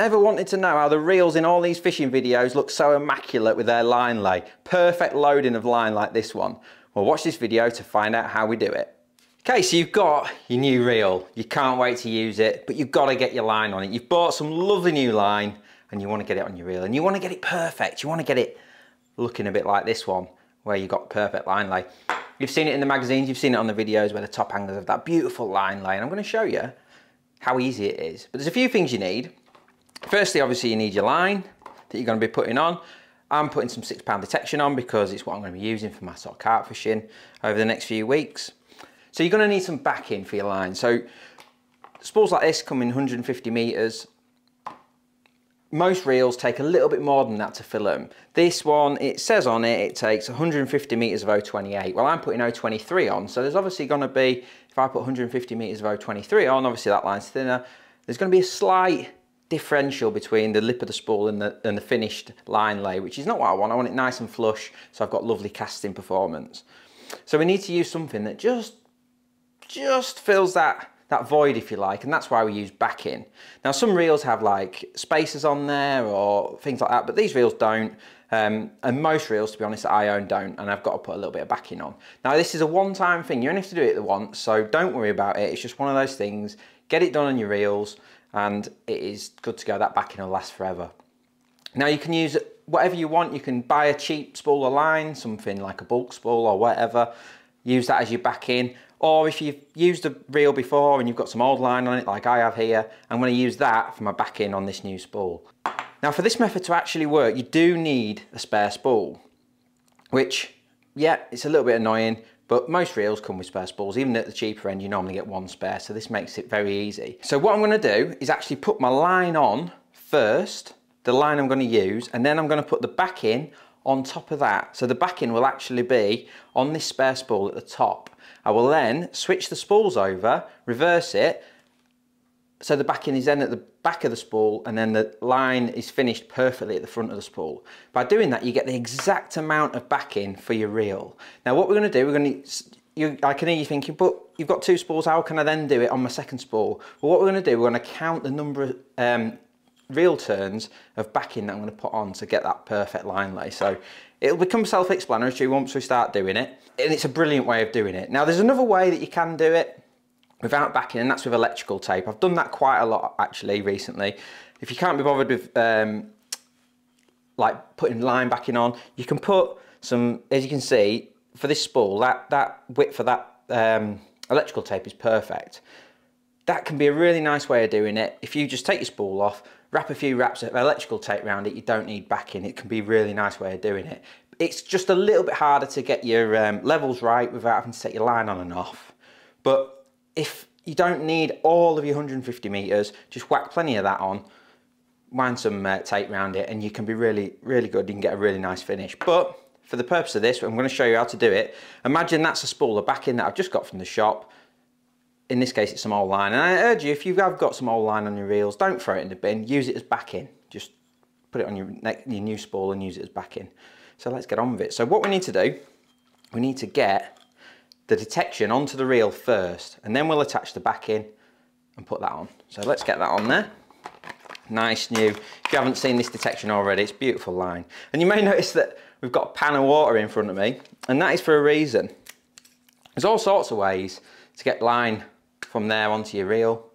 Ever wanted to know how the reels in all these fishing videos look so immaculate with their line lay? Perfect loading of line like this one. Well, watch this video to find out how we do it. Okay, so you've got your new reel. You can't wait to use it, but you've got to get your line on it. You've bought some lovely new line and you want to get it on your reel and you want to get it perfect. You want to get it looking a bit like this one where you got perfect line lay. You've seen it in the magazines, you've seen it on the videos where the top anglers have that beautiful line lay and I'm going to show you how easy it is. But there's a few things you need. Firstly, obviously you need your line that you're going to be putting on. I'm putting some six pound detection on because it's what I'm going to be using for my sort of carp fishing over the next few weeks. So you're going to need some backing for your line. So spools like this come in 150 meters. Most reels take a little bit more than that to fill them. This one, it says on it, it takes 150 meters of O28. Well, I'm putting O23 on, so there's obviously going to be, if I put 150 meters of O23 on, obviously that line's thinner, there's going to be a slight differential between the lip of the spool and the, and the finished line lay, which is not what I want. I want it nice and flush, so I've got lovely casting performance. So we need to use something that just, just fills that, that void, if you like, and that's why we use backing. Now, some reels have like spacers on there or things like that, but these reels don't. Um, and most reels, to be honest, that I own don't, and I've got to put a little bit of backing on. Now, this is a one-time thing. You only have to do it once, so don't worry about it. It's just one of those things. Get it done on your reels and it is good to go. That backing will last forever. Now you can use whatever you want. You can buy a cheap spool of line, something like a bulk spool or whatever. Use that as your backing. Or if you've used a reel before and you've got some old line on it like I have here, I'm going to use that for my backing on this new spool. Now for this method to actually work, you do need a spare spool, which, yeah, it's a little bit annoying, but most reels come with spare spools. Even at the cheaper end, you normally get one spare, so this makes it very easy. So what I'm gonna do is actually put my line on first, the line I'm gonna use, and then I'm gonna put the backing on top of that. So the backing will actually be on this spare spool at the top. I will then switch the spools over, reverse it, so the backing is then at the back of the spool and then the line is finished perfectly at the front of the spool. By doing that, you get the exact amount of backing for your reel. Now what we're gonna do, we're gonna, you, I can hear you thinking, but you've got two spools, how can I then do it on my second spool? Well, what we're gonna do, we're gonna count the number of um, reel turns of backing that I'm gonna put on to get that perfect line lay. So it'll become self-explanatory once we start doing it. And it's a brilliant way of doing it. Now there's another way that you can do it without backing and that's with electrical tape. I've done that quite a lot actually recently. If you can't be bothered with um, like putting line backing on, you can put some, as you can see, for this spool, that, that width for that um, electrical tape is perfect. That can be a really nice way of doing it. If you just take your spool off, wrap a few wraps of electrical tape around it, you don't need backing. It can be a really nice way of doing it. It's just a little bit harder to get your um, levels right without having to take your line on and off. But if you don't need all of your 150 meters, just whack plenty of that on, wind some uh, tape around it, and you can be really, really good. You can get a really nice finish. But for the purpose of this, I'm going to show you how to do it. Imagine that's a spool of backing that I've just got from the shop. In this case, it's some old line. And I urge you, if you have got some old line on your reels, don't throw it in the bin. Use it as backing. Just put it on your, your new spool and use it as backing. So let's get on with it. So what we need to do, we need to get the detection onto the reel first and then we'll attach the backing and put that on. So let's get that on there. Nice new. If you haven't seen this detection already, it's beautiful line. And you may notice that we've got a pan of water in front of me and that is for a reason. There's all sorts of ways to get line from there onto your reel.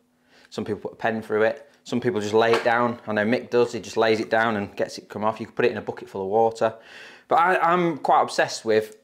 Some people put a pen through it. Some people just lay it down. I know Mick does, he just lays it down and gets it come off. You can put it in a bucket full of water. But I, I'm quite obsessed with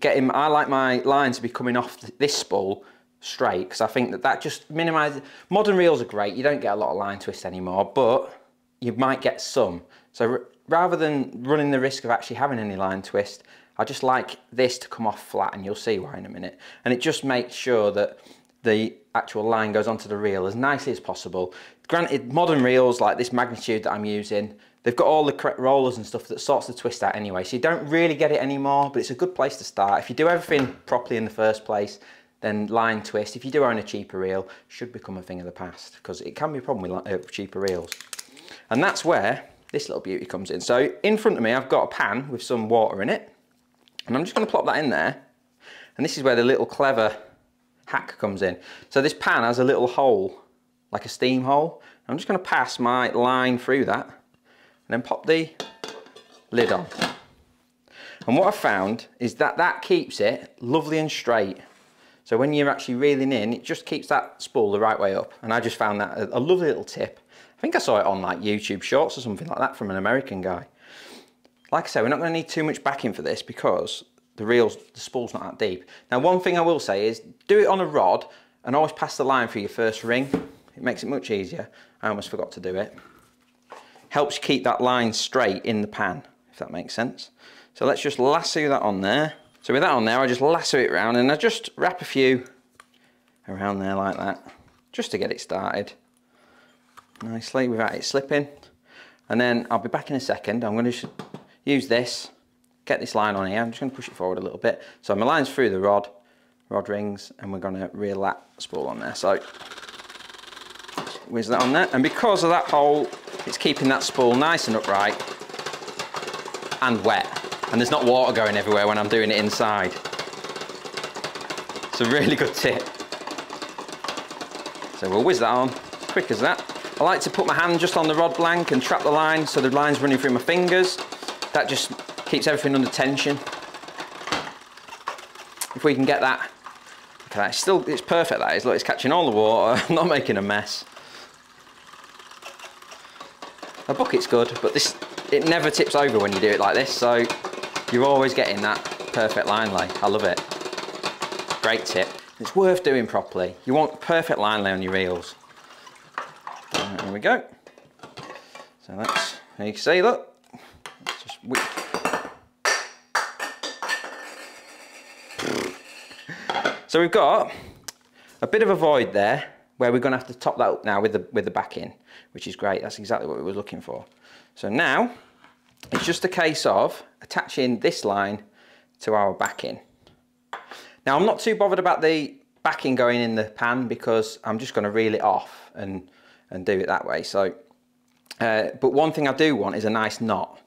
getting, I like my line to be coming off this spool straight because I think that that just minimises, modern reels are great, you don't get a lot of line twist anymore, but you might get some. So rather than running the risk of actually having any line twist, I just like this to come off flat and you'll see why in a minute. And it just makes sure that the actual line goes onto the reel as nicely as possible. Granted, modern reels like this magnitude that I'm using, They've got all the correct rollers and stuff that sorts the twist out anyway, so you don't really get it anymore, but it's a good place to start. If you do everything properly in the first place, then line twist, if you do own a cheaper reel, should become a thing of the past, because it can be a problem with uh, cheaper reels. And that's where this little beauty comes in. So in front of me, I've got a pan with some water in it, and I'm just gonna plop that in there, and this is where the little clever hack comes in. So this pan has a little hole, like a steam hole, I'm just going to pass my line through that and then pop the lid on. And what I found is that that keeps it lovely and straight. So when you're actually reeling in, it just keeps that spool the right way up. And I just found that a, lovely little tip. I think I saw it on like YouTube Shorts or something like that from an American guy. Like I say, we're not going to need too much backing for this because the reels, the spool's not that deep. Now, one thing I will say is do it on a rod and always pass the line for your first ring. It makes it much easier. I almost forgot to do it. Helps keep that line straight in the pan, if that makes sense. So let's just lasso that on there. So with that on there, I just lasso it around and I just wrap a few around there like that, just to get it started nicely without it slipping. And then I'll be back in a second. I'm going to use this, get this line on here. I'm just going to push it forward a little bit. So my line's through the rod, rod rings, and we're going to reel that spool on there. So whiz that on there. And because of that hole, it's keeping that spool nice and upright and wet. And there's not water going everywhere when I'm doing it inside. It's a really good tip. So we'll whiz that on, quick as that. I like to put my hand just on the rod blank and trap the line so the line's running through my fingers. That just keeps everything under tension. If we can get that, okay, still, it's perfect that is, look, it's catching all the water, I'm not making a mess. A bucket's good, but this, it never tips over when you do it like this, so you're always getting that perfect line lay. I love it. Great tip. It's worth doing properly. You want perfect line lay on your reels. There we go. So that's, you can see, look, just So we've got a bit of a void there where we're going to have to top that up now with the, with the back in, which is great. That's exactly what we were looking for. So now it's just a case of attaching this line to our backing. Now I'm not too bothered about the backing going in the pan because I'm just going to reel it off and, and do it that way. So, uh, but one thing I do want is a nice knot.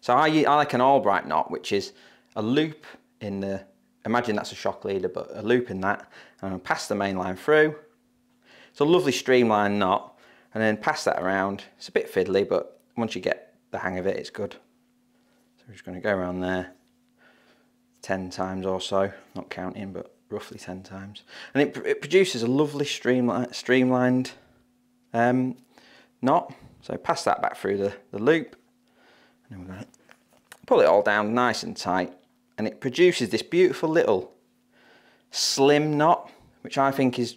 So I, I like an Albright knot, which is a loop in the imagine that's a shock leader, but a loop in that, and pass the main line through. It's a lovely streamlined knot, and then pass that around. It's a bit fiddly, but once you get the hang of it, it's good. So we're just going to go around there 10 times or so, not counting, but roughly 10 times. And it, it produces a lovely streamli streamlined um, knot. So pass that back through the, the loop, and then we're going to pull it all down nice and tight and it produces this beautiful little slim knot, which I think is,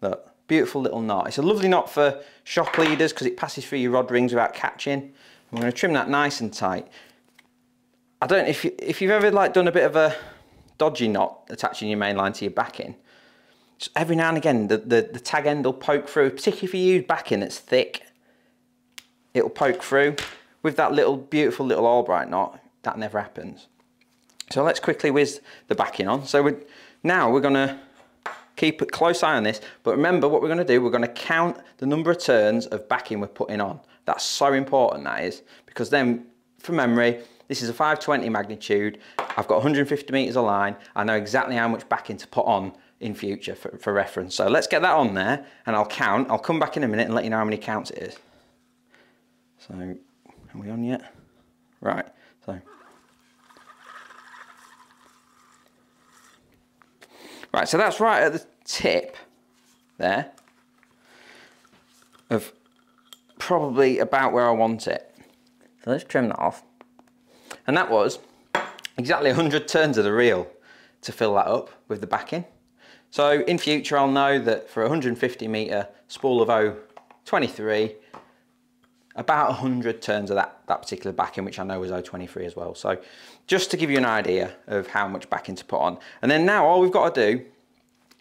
look, beautiful little knot. It's a lovely knot for shock leaders because it passes through your rod rings without catching. I'm going to trim that nice and tight. I don't if you if you've ever like done a bit of a dodgy knot attaching your main line to your backing. Just every now and again the, the, the tag end will poke through, particularly if you use backing that's thick, it'll poke through. With that little beautiful little Albright knot, that never happens. So let's quickly whiz the backing on. So we're, now we're gonna keep a close eye on this, but remember what we're gonna do, we're gonna count the number of turns of backing we're putting on. That's so important, that is, because then, from memory, this is a 520 magnitude, I've got 150 meters of line, I know exactly how much backing to put on in future for, for reference. So let's get that on there, and I'll count, I'll come back in a minute and let you know how many counts it is. So, are we on yet? Right, so Right, so that's right at the tip there of probably about where I want it. So let's trim that off. And that was exactly 100 turns of the reel to fill that up with the backing. So in future I'll know that for a 150 metre spool of O23 about 100 turns of that, that particular backing, which I know was O23 as well. So just to give you an idea of how much backing to put on. And then now all we've got to do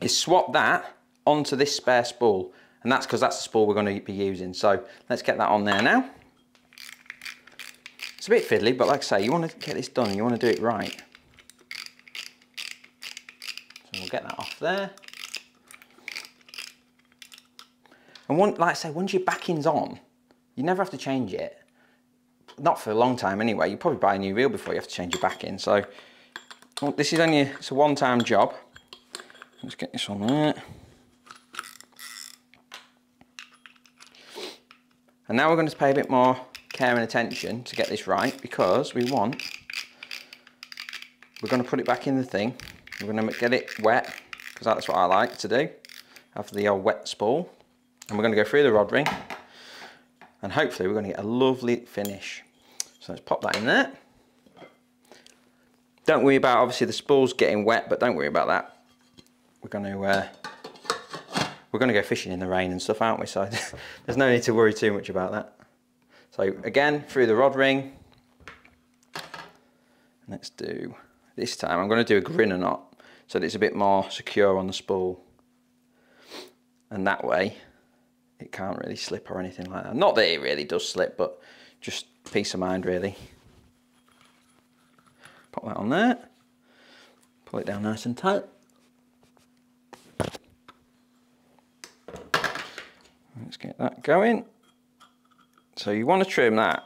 is swap that onto this spare spool. And that's because that's the spool we're going to be using. So let's get that on there now. It's a bit fiddly, but like I say, you want to get this done, you want to do it right. So we'll get that off there. And one, like I say, once your backing's on, you never have to change it. Not for a long time anyway. You probably buy a new reel before you have to change your backing. So well, this is only it's a one-time job. Let's get this on there. And now we're going to pay a bit more care and attention to get this right because we want, we're going to put it back in the thing. We're going to get it wet because that's what I like to do. Have the old wet spool. And we're going to go through the rod ring and hopefully we're going to get a lovely finish. So let's pop that in there. Don't worry about obviously the spools getting wet, but don't worry about that. We're going to uh, we're going to go fishing in the rain and stuff, aren't we? So there's no need to worry too much about that. So again, through the rod ring. Let's do this time. I'm going to do a grinner knot so that it's a bit more secure on the spool. And that way it can't really slip or anything like that. Not that it really does slip, but just peace of mind really. Pop that on there. Pull it down nice and tight. Let's get that going. So you want to trim that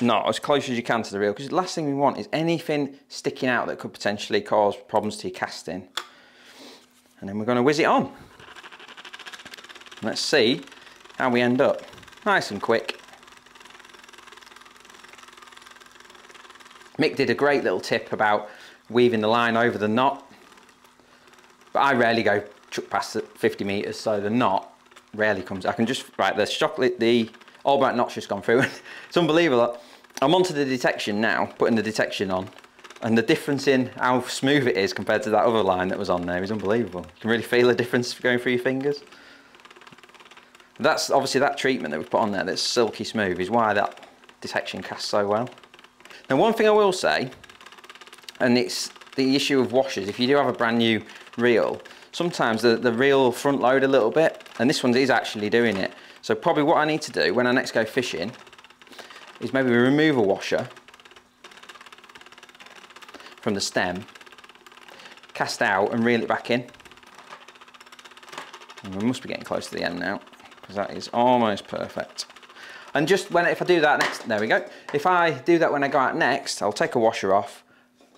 not as close as you can to the reel because the last thing we want is anything sticking out that could potentially cause problems to your casting. And then we're going to whiz it on. Let's see how we end up. Nice and quick. Mick did a great little tip about weaving the line over the knot. But I rarely go chuck past 50 metres, so the knot rarely comes. I can just, right, the chocolate, the Albright knot's just gone through. it's unbelievable. I'm onto the detection now, putting the detection on. And the difference in how smooth it is compared to that other line that was on there is unbelievable. You can really feel the difference going through your fingers. That's obviously that treatment that we put on there that's silky smooth is why that detection casts so well. Now one thing I will say, and it's the issue of washers, if you do have a brand new reel, sometimes the, the reel front load a little bit, and this one is actually doing it. So probably what I need to do when I next go fishing is maybe remove a washer from the stem, cast out and reel it back in. And we must be getting close to the end now because that is almost perfect. And just when, if I do that next, there we go. If I do that when I go out next, I'll take a washer off,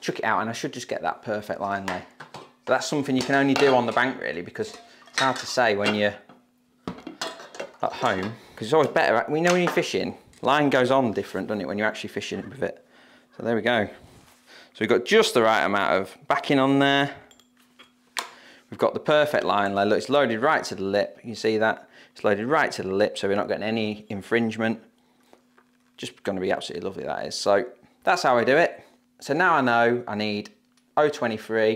chuck it out, and I should just get that perfect line there. But that's something you can only do on the bank really, because it's hard to say when you're at home, because it's always better, we know when you're fishing, line goes on different, doesn't it, when you're actually fishing with it. So there we go. So we've got just the right amount of backing on there. We've got the perfect line lay. Look, it's loaded right to the lip. You see that? It's loaded right to the lip so we're not getting any infringement. Just going to be absolutely lovely that is. So that's how I do it. So now I know I need 023,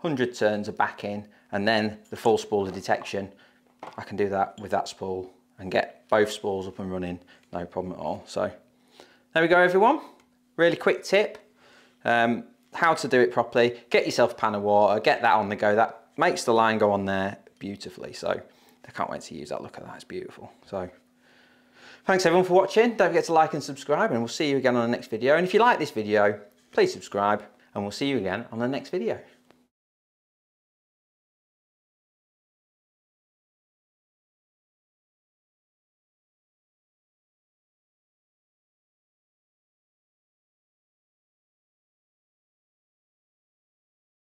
100 turns of backing and then the full spool of detection. I can do that with that spool and get both spools up and running, no problem at all. So there we go everyone. Really quick tip. Um, how to do it properly. Get yourself a pan of water, get that on the go. That makes the line go on there beautifully. So I can't wait to use that. Look at that, it's beautiful. So thanks everyone for watching. Don't forget to like and subscribe and we'll see you again on the next video. And if you like this video, please subscribe and we'll see you again on the next video.